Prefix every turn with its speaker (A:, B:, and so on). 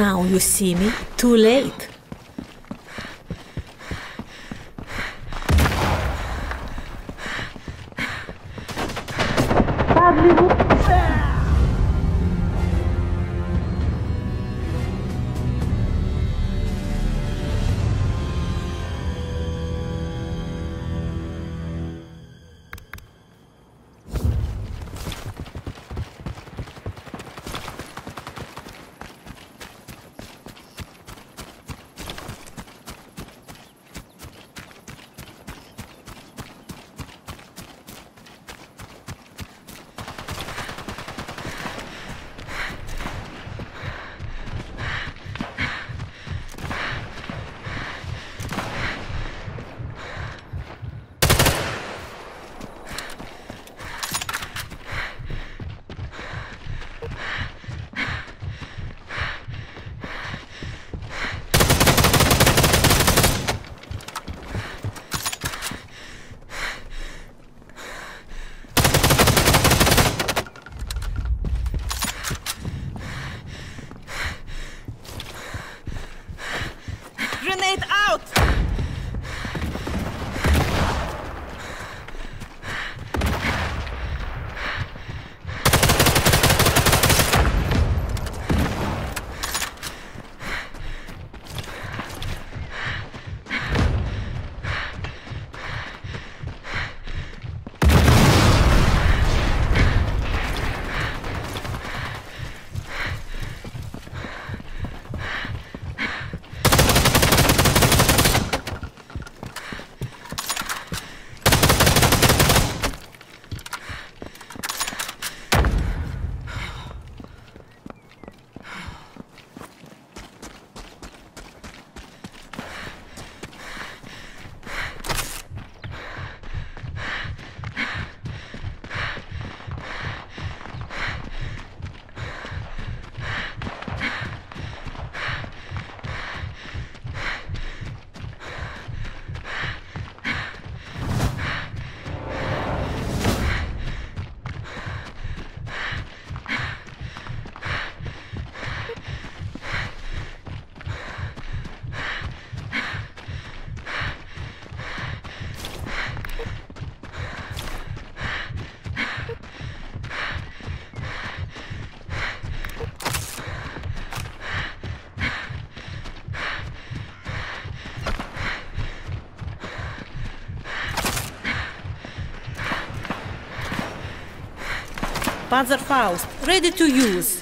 A: Now you see me, too late. Panzerfaust, ready to use.